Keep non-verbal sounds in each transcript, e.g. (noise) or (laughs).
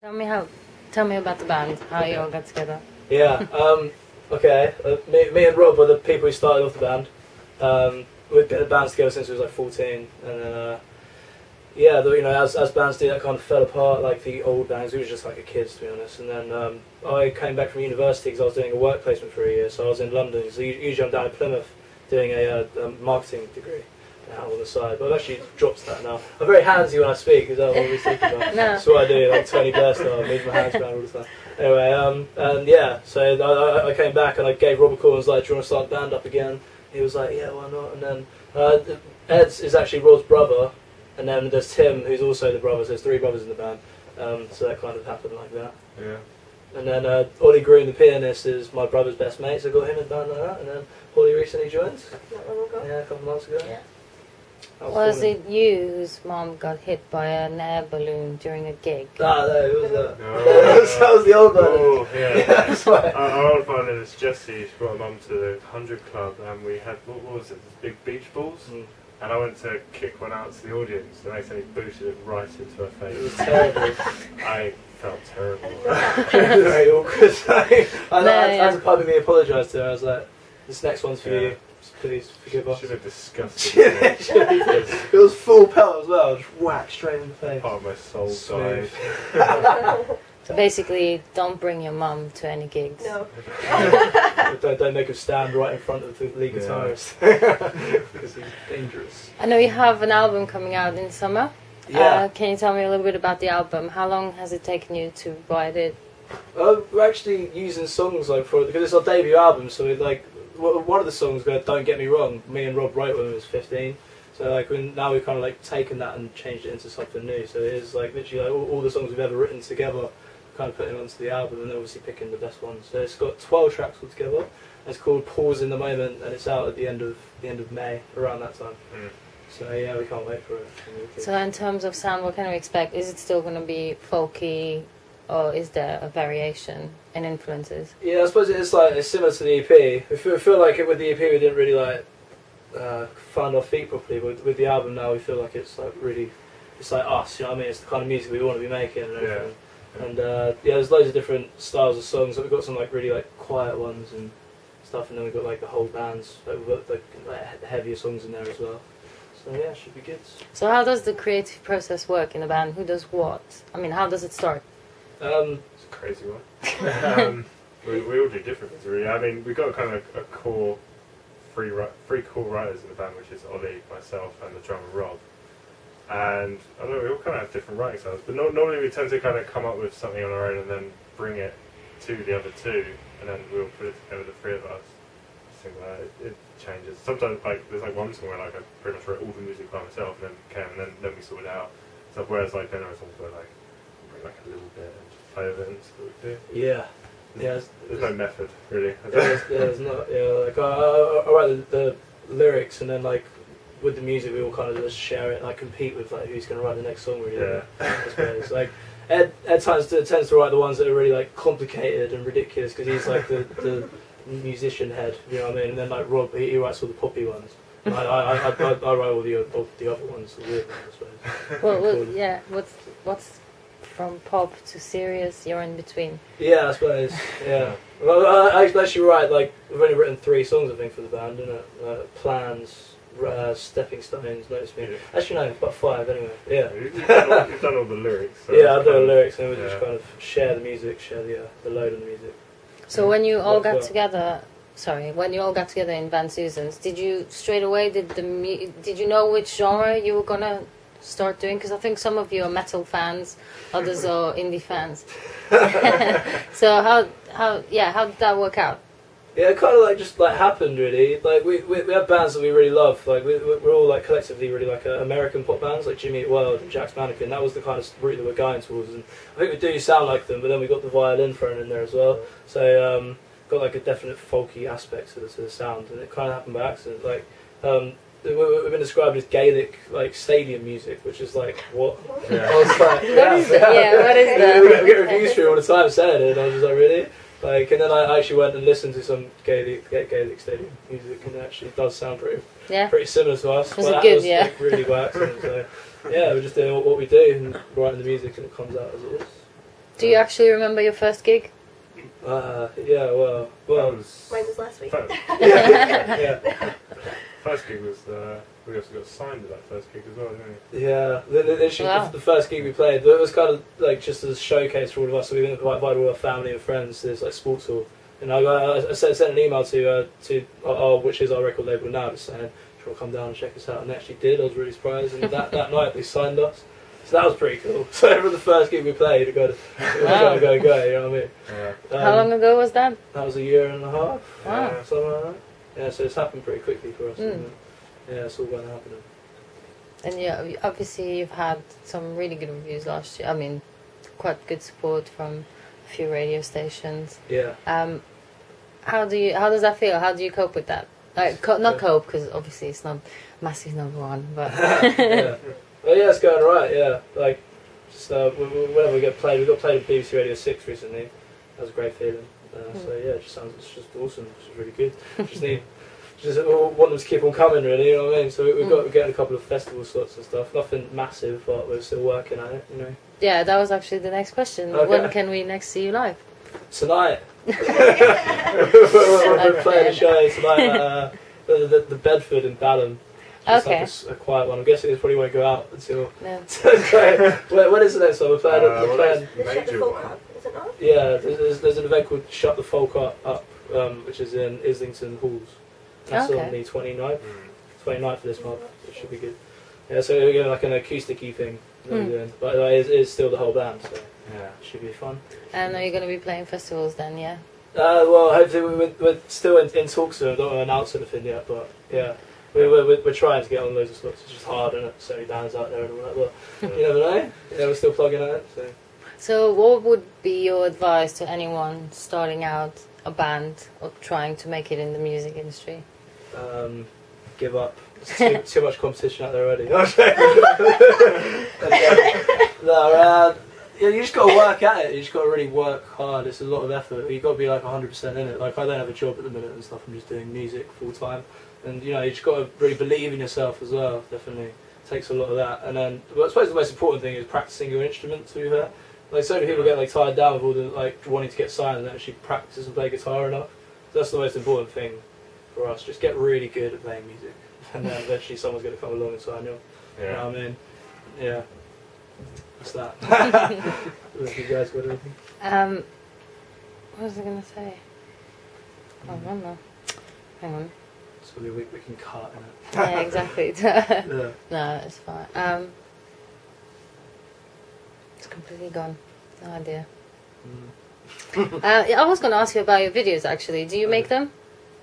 Tell me how. Tell me about the band. How you all got together. Yeah. Um, okay. Uh, me, me and Rob were the people who started off the band. Um, we've been in band together since we was like 14, and then uh, yeah, the, you know, as, as bands do, that kind of fell apart. Like the old bands, we were just like a kids to be honest. And then um, I came back from university because I was doing a work placement for a year. So I was in London. So usually I'm down in Plymouth doing a, uh, a marketing degree now on the side. But I've actually dropped that now. I'm very handsy when I speak. Is that what we're thinking about? (laughs) No. That's what I do. Like 20 burst style, move my hands around all the time. Anyway, um, and yeah, so I, I- I came back and I gave Robert Call and was like, "Do you want to start the band up again?" He was like, "Yeah, why not?" And then uh, Ed is actually Rod's brother, and then there's Tim, who's also the brother. So there's three brothers in the band. Um, so that kind of happened like that. Yeah. And then uh, Ollie Green, the pianist, is my brother's best mate, so I got him in the band like that. And then Ollie recently joined, yeah, a couple months ago. Yeah. That Was fun. it you whose mom got hit by an air balloon during a gig? Ah, no, it was that. No. (laughs) that, was, the old one. Oh, yeah. (laughs) Yeah, that's right. Our, our old violinist Jessie, she brought her mum to the 100 Club and we had, what, what was it, these big beach balls? Mm. And I went to kick one out to the audience and accidentally booted it right into her face. It was terrible. (laughs) I felt terrible. very awkward. I, I, No, I, had to publicly apologise to her. I was like, "This next one's for Yeah. you. Just please forgive us." Should have disgusted Yeah, (laughs) it was full pelt as well, just whack straight in the face. Part of my soul Smooth. died. (laughs) So basically, don't bring your mum to any gigs. No. (laughs) don't, don't make him stand right in front of the lead Yeah. guitarist because he's dangerous. I know you have an album coming out in summer. Yeah, Uh, can you tell me a little bit about the album? How long has it taken you to write it? uh, we're actually using songs like for because it's our debut album. So we like w- one of the songs, "Don't Get Me Wrong," me and Rob wrote when we was 15. So like when, now we've kind of like taken that and changed it into something new. So it is like literally like, all, all the songs we've ever written together, kind of putting onto the album and obviously picking the best ones. So it's got 12 tracks altogether. It's called "Pause in the Moment" and it's out at the end of the end of May around that time. Mm. So yeah, we can't wait for it. So in terms of sound, what can we expect? Is it still going to be folky, or is there a variation in influences? Yeah, I suppose it's like it's similar to the EP. We feel, we feel like it with the EP we didn't really like uh, find our feet properly, but with the album now we feel like it's like really, it's like us. You know what I mean? It's the kind of music we want to be making and everything. Yeah. And uh, yeah, there's loads of different styles of songs. Like, we've got some like really like quiet ones and stuff, and then we've got like the whole bands. Like, we've got like, like heavier songs in there as well. So yeah, should be good. So how does the creative process work in a band? Who does what? I mean, how does it start? Um, It's a crazy one. (laughs) um, we, we all do different things, really. I mean, we've got kind of a core three three core writers in the band, which is Ollie, myself, and the drummer Rob. And I don't know, we all kind of have different writing styles, but no, normally we tend to kind of come up with something on our own and then bring it to the other two, and then we'll put it together, the three of us. It, it changes. Sometimes, like, there's like one song where like I pretty much wrote all the music by myself, and then Cam, and then, then we sort it out. So whereas like then there are songs where like bring like a little bit and just play with it and see what we do. yeah, yeah. it's- There's no method, really. There's, there's not, yeah, like I, I, I write the, the lyrics and then like with the music we all kind of just share it, and like compete with like who's going to write the next song. Really, Yeah. I suppose. Like Ed, Ed tends to tends to write the ones that are really like complicated and ridiculous because he's like the, the musician head. You know what I mean? And then like Rob, he, he writes all the poppy ones. I, I, I, I, I write all the all the other ones, the weird ones, I suppose. Well, well yeah. What's what's from pop to serious? You're in between. Yeah, I suppose. Yeah. Well, I, I actually write like we've only written three songs I think for the band, isn't it? Uh, Plans, uh, Stepping Stones, Notice Me. Actually, no, about five anyway. Yeah. You've, you've done all, you've done all the lyrics. So (laughs) Yeah, it's I've done the lyrics and we just kind of share the music, share the uh, the load of the music. So when you all got what? together, sorry, when you all got together in Van Susans, did you straight away did the mu- did you know which genre you were gonna start doing? Because I think some of you are metal fans, others are (laughs) indie fans. (laughs) so how how yeah how did that work out? Yeah, it kind of like just like happened really. Like we, we, we have bands that we really love. Like we, we're all like collectively really like uh, American pop bands like Jimmy Eat World and Jack's Mannequin. That was the kind of route that we're going towards. And I think we do sound like them, but then we got the violin thrown in there as well. So um, got like a definite folky aspect to the, to the sound, and it kind of happened by accident. Like um, we've been described as Gaelic like stadium music, which is like what? Yeah. I was like, (laughs) What is that? (laughs) Yeah, what is that? we, get, we get reviews for it all the time saying it, and I was just like, really? Like, and then I actually went and listened to some Gaelic, Gaelic stadium music, and it actually does sound pretty, Yeah. pretty similar to us. Was but it that good? was, Yeah. like, really by accident. So, yeah, we're just doing what, what we do and writing the music, and it comes out as it is. Do you actually remember your first gig? Uh, yeah, well, That well, was Mine was last week. First, (laughs) yeah, first gig was uh, we also got signed to that first gig as well, didn't we? yeah. The, the, literally Wow. the, the first gig we played, it was kind of like just as a showcase for all of us. So we invited all our family and friends to this like sports hall. And I, got, I sent, sent an email to uh, to uh, uh, which is our record label now, just saying, "Sure, come down and check us out." And they actually did. I was really surprised. And that, that night they signed us, so that was pretty cool. (laughs) So for the first gig we played, we got to Wow. go, go, go. You know what I mean? Yeah. Um, How long ago was that? That was a year and a half. Wow. Yeah. Something like that. Yeah, so it's happened pretty quickly for us. Mm. isn't? Yeah, it's all going to happen. And yeah, obviously you've had some really good reviews last year. I mean, quite good support from a few radio stations. Yeah. Um, how do you? How does that feel? How do you cope with that? Like, co- not Yeah. cope because obviously it's not massive number one, but (laughs) yeah. Well, yeah, it's going right. Yeah, like just uh, whenever we get played, we got played at BBC Radio Six recently. That was a great feeling. Uh, Mm. So yeah, it just sounds it's just awesome. It's really good. just need (laughs) just want them to keep on coming, really. You know what I mean? So we, we've got Mm. we're getting a couple of festival slots and stuff. Nothing massive, but we're still working at it. You know, yeah, that was actually the next question. Okay. When can we next see you live? tonight. we're, (laughs) (laughs) we're playing a show tonight at uh, the, the, the Bedford in Balham. Just Okay. like a s- a, quiet one. I'm guessing this probably won't go out until. No. when, when is the next one? We're playing. Uh, we're playing The Major one. Up, is it not? yeah, there's, there's, there's an event called Shut the Folk Up, up um, which is in Islington Halls. That's Okay. on the 29th, Mm. 29th of this month. It should be good. Yeah, so we're doing like an acoustic-y thing. that we're Hmm. But uh, it's, it's still the whole band, so Yeah. should be fun. And are you going to be playing festivals then? Yeah. Uh, well, hopefully we- we're, we're still in, in talks, so I don't want to announce anything yet. But yeah, we're, we're, we're trying to get on loads of slots. It's just hard, and so many bands out there and all that. But you never know. Yeah, we're still plugging at it. So So, what would be your advice to anyone starting out a band or trying to make it in the music industry? um, give up. (laughs) Too, too much competition out there already. (laughs) no, uh, you just got to work at it. You just got to really work hard. It's a lot of effort. You got to be like 100% in it. Like I don't have a job at the minute and stuff. I'm just doing music full time, and you know you just got to really believe in yourself as well. Definitely it takes a lot of that. And then, well, I suppose the most important thing is practicing your instrument. To be fair, like so many people get like tired down with all the like wanting to get signed and actually practice and play guitar enough. That's the most important thing for us. Just get really good at playing music, (laughs) and then eventually someone's going to come along and sign you. You know what I mean? Yeah. That's that. (laughs) (laughs) You guys got anything? Um, what was I going to say? I don't know. Hang on. So we, we, we can cut in it. Yeah, exactly. Yeah. no, it's fine. Um, it's completely gone. No idea. Mm. Uh, I was going to ask you about your videos actually. Do you make them?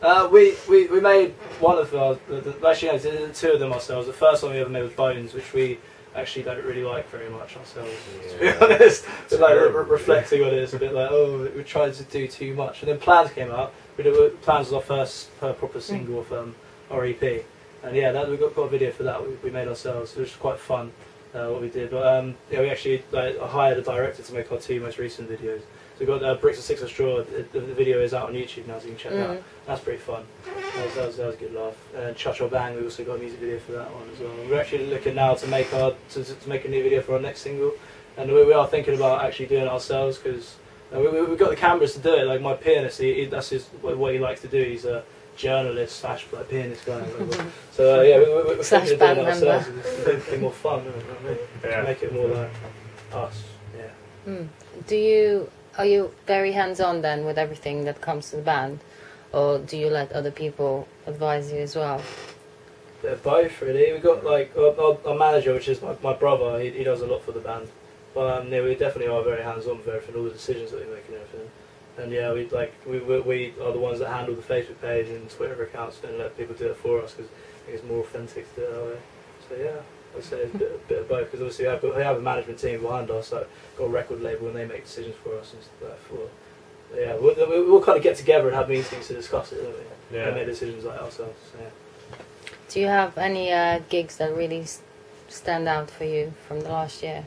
Uh, we, we, we made one of our, the, the, actually no, the- the two of them ourselves. The first one we ever made was Bones, which we actually don't really like very much ourselves, to be Yeah. honest. (laughs) But like re- reflecting on it, it's a bit like, oh, we tried to do too much. And then Plans came out. We did, Plans was our first uh, proper single of um, our EP. And yeah, that, we got, got a video for that we, we made ourselves, which was quite fun. Uh, what we did, but um, yeah, we actually like, hired a director to make our two most recent videos. So we've got uh, Bricks and Six of Straw. The, the video is out on YouTube now, so you can check that out. Mm. That's pretty fun. That was, that was, that was a good laugh. And Cha Cha Bang, we also got a music video for that one as well. We're actually looking now to make our to, to make a new video for our next single, and we, we are thinking about actually doing it ourselves because uh, we, we, we've got the cameras to do it. Like my pianist, he, he, that's his what what he likes to do. He's a journalist slash like pianist guy. (laughs) so uh, yeah, we, we, we're Slash thinking of doing it ourselves. It's a bit- bit more fun, isn't? You know what I mean? To Yeah. make it more like us. Yeah. Mm. Do you are you very hands on then with everything that comes to the band, or do you let other people advise you as well? They're both, really. We got like our, our, our manager, which is my, my brother. He, he does a lot for the band, but um, yeah, we definitely are very hands-on with everything, all the decisions that we make and everything. And yeah, we like we, we, we are the ones that handle the Facebook page and Twitter accounts and let people do it for us because it's more authentic to do it that way. So yeah, I'd say it's a bit, a bit of both because obviously we have, we have a management team behind us, so got a record label and they make decisions for us and stuff like that. For yeah, we'll, we'll, we'll kind of get together and have meetings to discuss it, don't we? Yeah. And make decisions like ourselves. So, yeah. Do you have any uh, gigs that really stand out for you from the last year?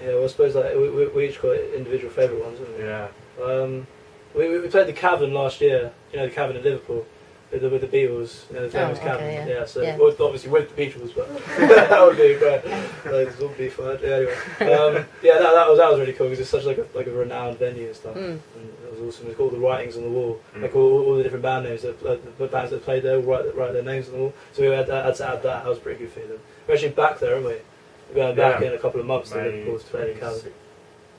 Yeah, well, I suppose like we, we, we each got individual favourite ones, haven't we? Yeah. Um, we, we we played the Cavern last year. You know the Cavern in Liverpool. with the, with the Beatles, you know, the famous Oh, okay, cabin. yeah. so Yeah. well, obviously with the Beatles, but (laughs) that would be great. Like, it would be fun. Yeah, anyway, um, yeah, that, that was that was really cool because it's such like a like a renowned venue and stuff. Mm. And it was awesome. It's got all the writings on the wall, Mm. like all, all the different band names, that, like, the bands that played there, all write, write their names on the wall. So we had, had to add that. That was pretty good for them. We're actually back there, aren't we? We're going back Yeah. in a couple of months to May Liverpool to play the Cavern.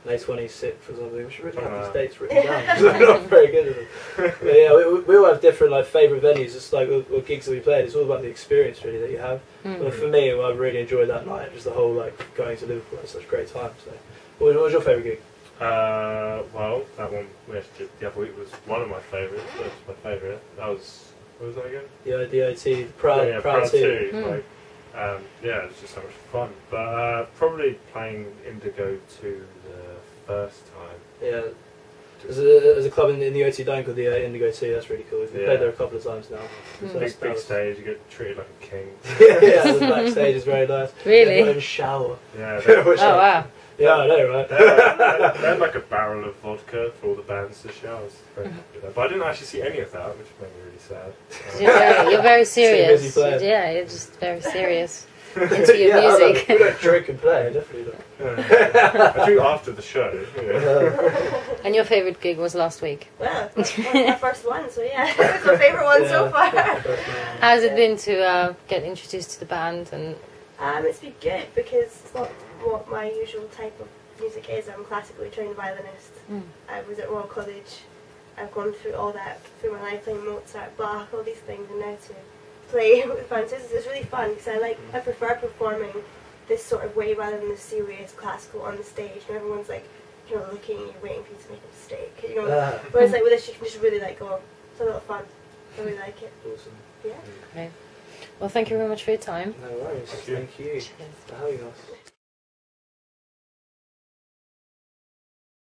26th. May 26th or something. We should really have Uh, these dates written (laughs) down. (laughs) 'cause I'm not very good at them. (laughs) But yeah, we, we all have different like favourite venues. It's like what, what gigs that we played. It's all about the experience really that you have. Mm. But for me, I really enjoyed that night. Just the whole like going to Liverpool had such a great time. So, what was, what was your favourite gig? Uh, well, that one we actually did the other week was one of my favourites. That was my favourite. That was what was that again? The IDOT, Proud, Oh, yeah, Proud, Proud 2. Two. Hmm. Like, um, yeah, it was just so much fun. But uh, probably playing Indigo Two the first time. Yeah. There's a, there's a club in, in the O2 Dome called the uh, Indigo 2. That's really cool. We've Yeah. played there a couple of times now. Mm. So Big, big stage. You get treated like a king. (laughs) yeah, yeah, the backstage is very nice. Really? They've got a shower. Yeah, (laughs) Oh wow. Yeah, I know, right? they, had, they had like a barrel of vodka for all the bands to share. I was very happy with that. But I didn't actually see any of that, which made me really sad. Um, You're very, you're (laughs) busy serious. Yeah, you're just very serious (laughs) into your yeah, I music. don't, we don't drink and play, definitely not. yeah. I drink after the show. Yeah. And your favourite gig was last week. Well, that's my first one, so yeah, (laughs) it's my favourite one so Yeah. far. How's it been to uh, get introduced to the band? And Um, it's been good because it's not what my usual type of music is. I'm a classically trained violinist. Mm. I was at Royal College. I've gone through all that through my life, playing Mozart, Bach, all these things, and now to play (laughs) with Francis is really fun because I like I prefer performing this sort of way rather than the serious classical on the stage. And everyone's like, you know, looking at you, waiting for you to make a mistake. You know, ah, whereas like with this, you can just really like go. It's a lot of fun. I really like it. awesome. Yeah. well, thank you very much for your time. No worries. Thank you. Thank you Cheers. for having us.